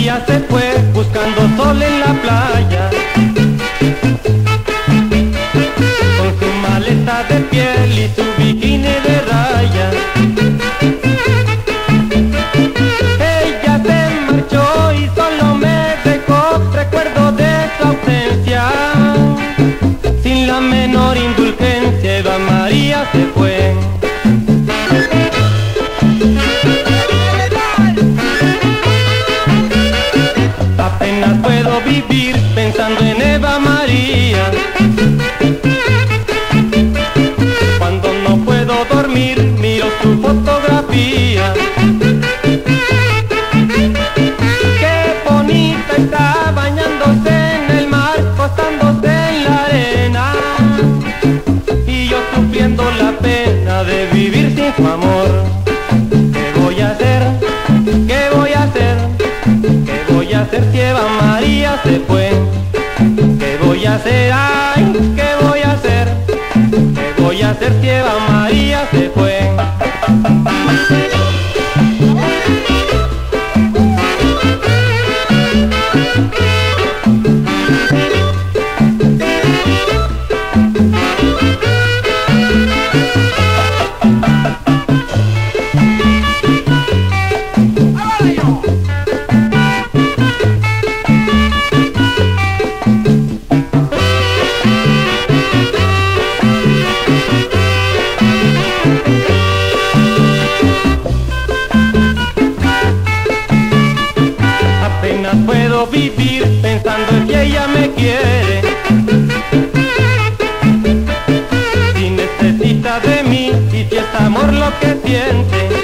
día se fue buscando sol en la su amor. ¿Qué voy a hacer? ¿Qué voy a hacer? ¿Qué voy a hacer si Puedo vivir pensando en que ella me quiere. Si necesita de mí y si es amor lo que siente.